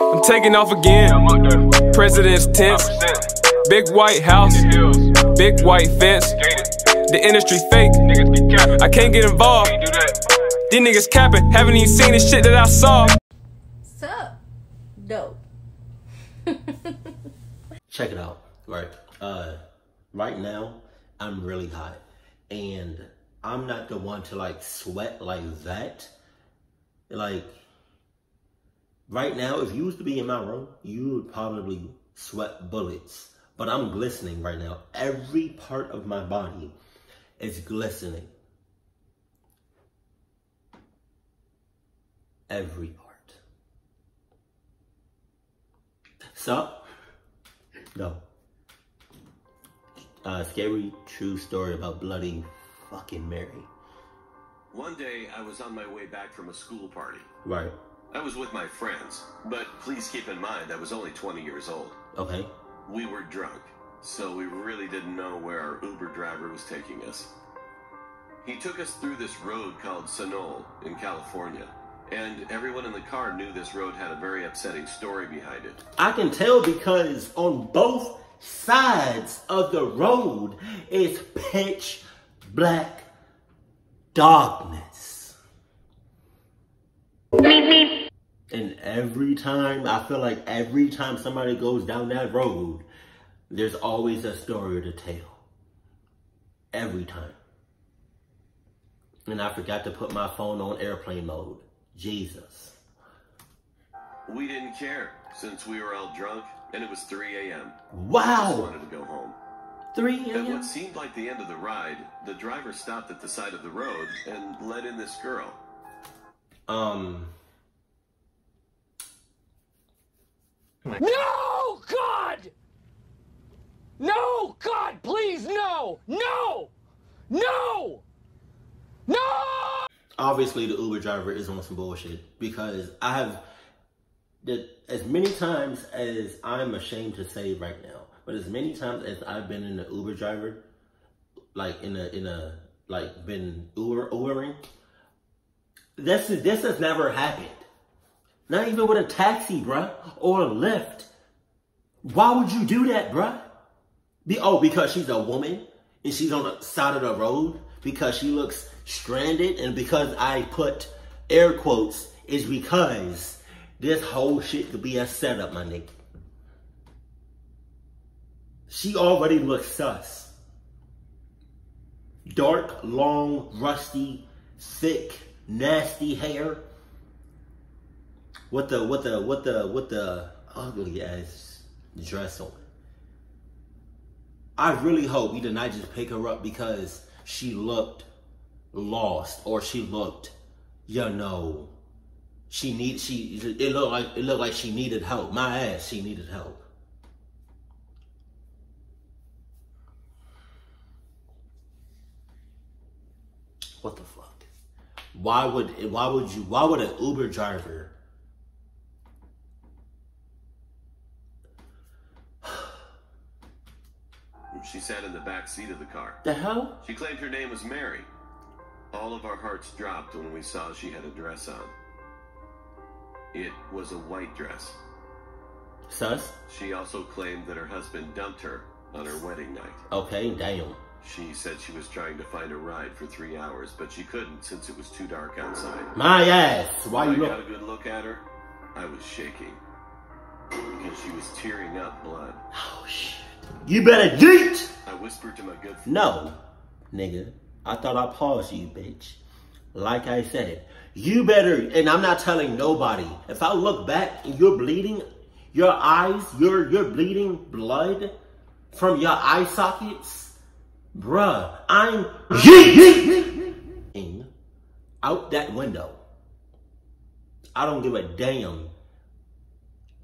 I'm taking off again. President's tents. Big white house. Big white fence. The industry fake. I can't get involved. These niggas capping. Haven't even seen the shit that I saw. Sup? Dope. check it out. Right. Uh, right now, I'm really hot, and I'm not the one to like sweat like that. Like, right now, if you was to be in my room, you would probably sweat bullets. But I'm glistening right now. Every part of my body is glistening. Every part. So, No. Uh, scary true story about Bloody fucking Mary. One day, I was on my way back from a school party. Right. I was with my friends, but please keep in mind I was only 20 years old. Okay. We were drunk, so we really didn't know where our Uber driver was taking us. He took us through this road called Sunol in California, and everyone in the car knew this road had a very upsetting story behind it. I can tell because on both sides of the road is pitch black darkness. And every time, I feel like every time somebody goes down that road, there's always a story to tell. Every time. And I forgot to put my phone on airplane mode. Jesus. We didn't care since we were all drunk and it was 3 a.m. Just Wow! wanted to go home. 3 a.m. At what seemed like the end of the ride, the driver stopped at the side of the road and let in this girl. Um, No, God! No, God, please, no! No! No! No! obviously the Uber driver is on some bullshit because I have that as many times as I'm ashamed to say right now, but as many times as I've been in the Uber driver, like in a in a like been Uber Ubering, this is this has never happened. Not even with a taxi, bruh, or a Lyft. Why would you do that, bruh? Be, oh, because she's a woman and she's on the side of the road because she looks stranded and because I put air quotes is because this whole shit could be a setup, my nigga. She already looks sus. Dark, long, rusty, thick, nasty hair. With the with the with the with the ugly ass dress on. I really hope you did not just pick her up because she looked lost or she looked, you know, she need she it looked like it looked like she needed help. My ass, she needed help. What the fuck? Why would why would you why would an Uber driver She sat in the back seat of the car. the hell? She claimed her name was Mary. All of our hearts dropped when we saw she had a dress on. It was a white dress. Sus? She also claimed that her husband dumped her on her wedding night. Okay, damn. She said she was trying to find a ride for three hours, but she couldn't since it was too dark outside. My ass. Why When you I got a good look at her, I was shaking. Because she was tearing up blood. Oh shit. You better yeet! I whispered to my good friend. No, nigga. I thought I paused you, bitch. Like I said, you better, and I'm not telling nobody. If I look back and you're bleeding, your eyes, you're you're bleeding blood from your eye sockets, bruh, I'm yeeting out that window. I don't give a damn.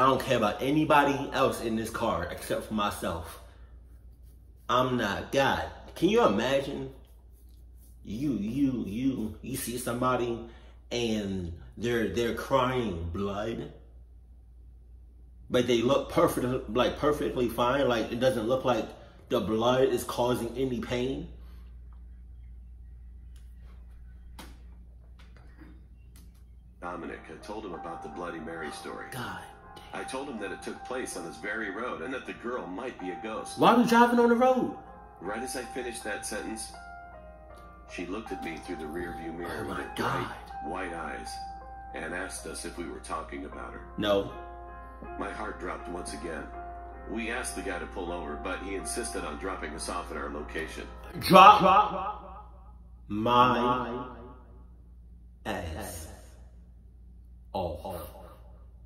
I don't care about anybody else in this car except for myself. I'm not God. Can you imagine? You you you you see somebody and they're they're crying blood, but they look perfect like perfectly fine. Like it doesn't look like the blood is causing any pain. Dominic, had told him about the Bloody Mary story. God. I told him that it took place on this very road and that the girl might be a ghost. Why are we driving on the road? Right as I finished that sentence, she looked at me through the rearview mirror Oh with my bright, white eyes and asked us if we were talking about her. No. My heart dropped once again. We asked the guy to pull over, but he insisted on dropping us off at our location. Drop, my ass off.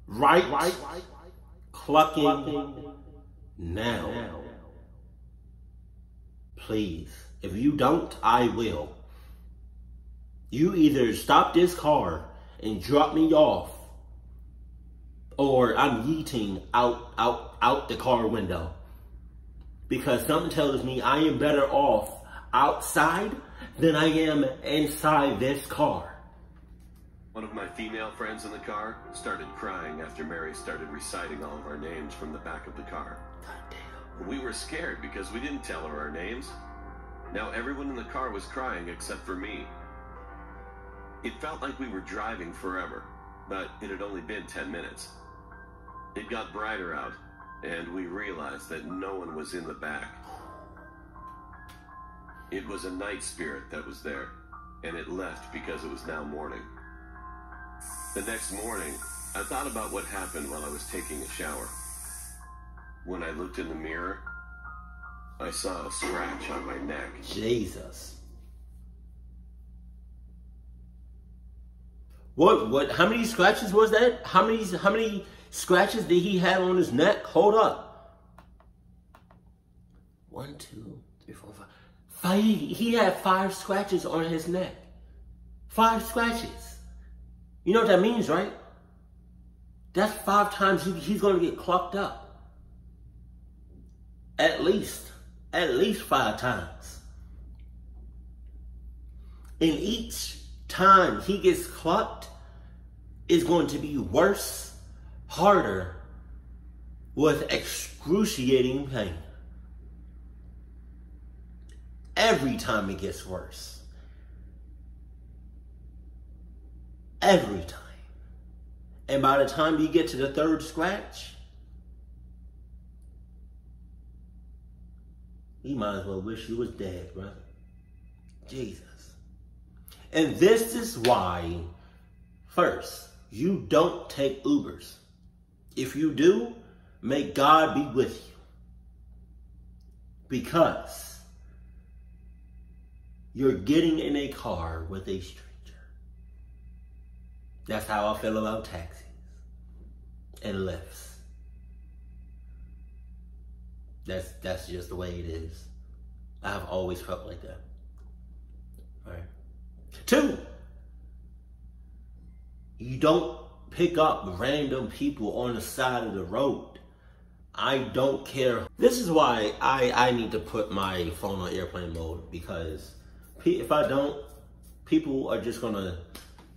Right, right clucking now. Please, if you don't, I will. You either stop this car and drop me off, or I'm yeeting out, out, out the car window. Because something tells me I am better off outside than I am inside this car. One of my female friends in the car started crying after Mary started reciting all of our names from the back of the car. We were scared because we didn't tell her our names. Now everyone in the car was crying except for me. It felt like we were driving forever, but it had only been 10 minutes. It got brighter out, and we realized that no one was in the back. It was a night spirit that was there, and it left because it was now morning. The next morning, I thought about what happened while I was taking a shower. When I looked in the mirror, I saw a scratch on my neck. Jesus. What what how many scratches was that? How many how many scratches did he have on his neck? Hold up. One, two, three, four, five. Five he had five scratches on his neck. Five scratches. You know what that means, right? That's five times he, he's gonna get clocked up. At least. At least five times. And each time he gets clocked is going to be worse, harder, with excruciating pain. Every time it gets worse. Every time. And by the time you get to the third scratch, you might as well wish you was dead, brother. Jesus. And this is why, first, you don't take Ubers. If you do, may God be with you. Because you're getting in a car with a stranger. That's how I feel about taxis and Lyfts. That's that's just the way it is. I've always felt like that. All right. Two, you don't pick up random people on the side of the road. I don't care. This is why I, I need to put my phone on airplane mode because if I don't, people are just gonna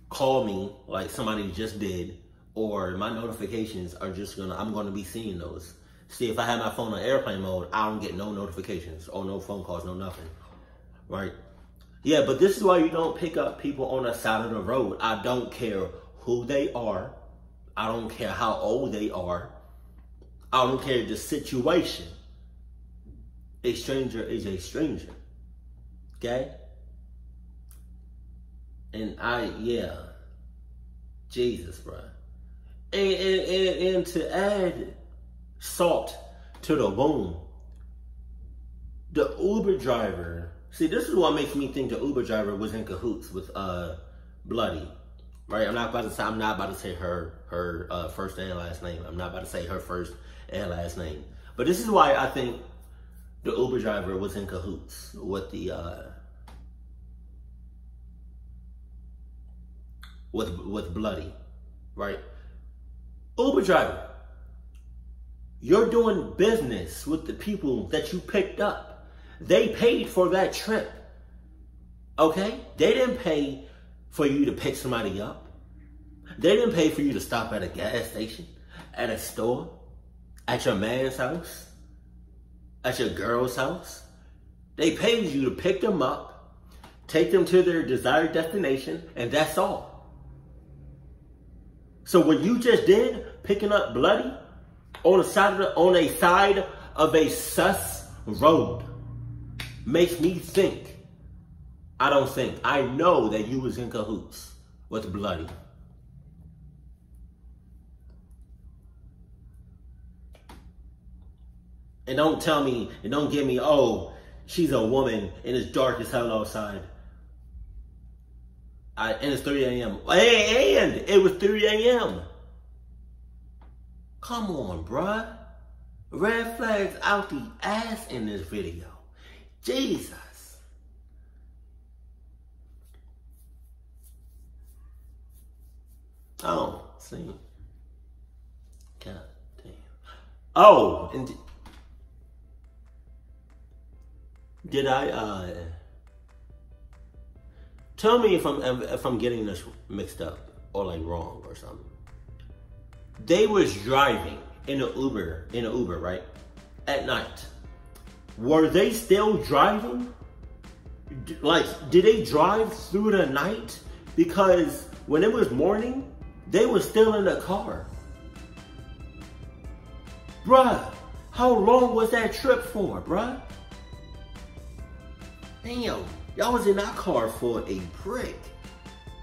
call me like somebody just did, or my notifications are just gonna, I'm gonna be seeing those. See, if I have my phone on airplane mode, I don't get no notifications or no phone calls, no nothing. Right? Yeah, but this is why you don't pick up people on the side of the road. I don't care who they are. I don't care how old they are. I don't care the situation. A stranger is a stranger. Okay? And I, yeah. Jesus, bro. And, and, and, and to add salt to the wound, the Uber driver, see, this is what makes me think the Uber driver was in cahoots with uh Bloody. Right? I'm not about to say I'm not about to say her her uh, first and last name. I'm not about to say her first and last name. But this is why I think the Uber driver was in cahoots with the uh with with Bloody. Right? Uber driver, you're doing business with the people that you picked up. They paid for that trip. Okay? They didn't pay for you to pick somebody up. They didn't pay for you to stop at a gas station, at a store, at your man's house, at your girl's house. They paid you to pick them up, take them to their desired destination, and that's all. So what you just did, picking up bloody on the side of the, on a side of a sus road makes me think. I don't think. I know that you was in cahoots with bloody. And don't tell me, and don't give me, oh, she's a woman and it's dark as hell outside. I, and it's 3 a.m. And it was 3 a.m. Come on, bruh. Red flags out the ass in this video. Jesus. Oh, see. God damn. Oh, and did I uh tell me if I'm if I'm getting this mixed up or like wrong or something. They was driving in an Uber in an Uber, right? At night. Were they still driving? Like, did they drive through the night? Because when it was morning, they were still in the car. Bruh, how long was that trip for, bruh? Damn, y'all was in that car for a prick.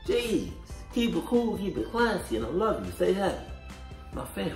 Jeez, keep it cool, keep it classy, and I love you. Say hey, my family.